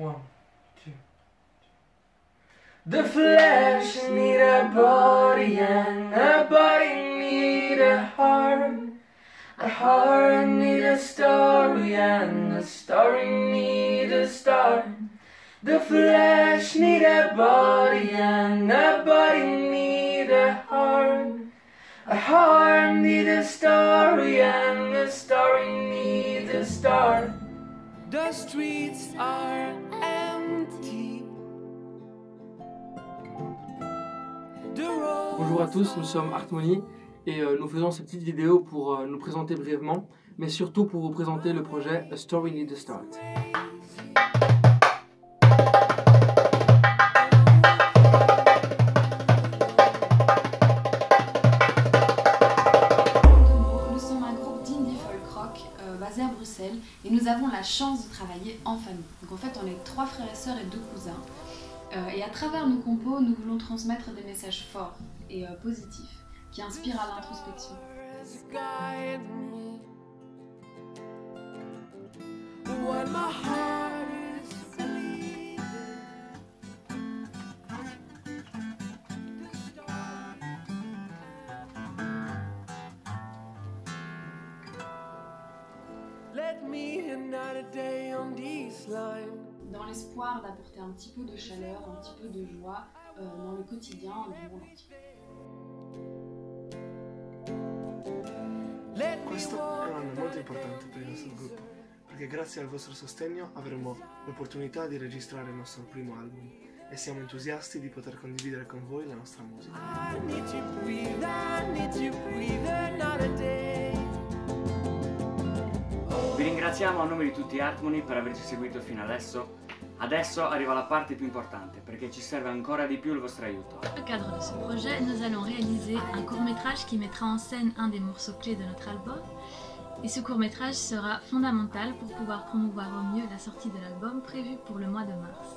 One, two. The flesh need a body and a body need a heart. A heart need a story and a story need a start. The flesh need a body and a body need a heart. A heart need a story and a story need a start. The streets are Bonjour à tous, nous sommes Hartmony et euh, nous faisons cette petite vidéo pour euh, nous présenter brièvement, mais surtout pour vous présenter le projet A Story Need a Start. Nous sommes un groupe d'indie folk rock euh, basé à Bruxelles et nous avons la chance de travailler en famille. Donc en fait, on est trois frères et sœurs et deux cousins. Euh, et à travers nos compos, nous voulons transmettre des messages forts et euh, positifs qui inspirent à l'introspection. Let me another day on. Dans l'espoir d'apporter un petit peu de chaleur, un petit peu de joie euh, dans le quotidien du monde entier. Questo è un anno molto importante per il nostro gruppo, perché grazie al vostro sostegno avremo l'opportunità di registrare il nostro primo album e siamo entusiasti di poter condividere con voi la nostra musica. Vi ringraziamo a nome di tutti Harmony per averci seguito fino adesso. Adesso arriva la parte più importante perché ci serve ancora di più il vostro aiuto. Dans le cadre de ce projet, nous allons réaliser un court-métrage qui mettra en scène un des morceaux clés de notre album. Et ce court-métrage sera fondamental pour pouvoir promouvoir au mieux la sortie de l'album prévue pour le mois de mars.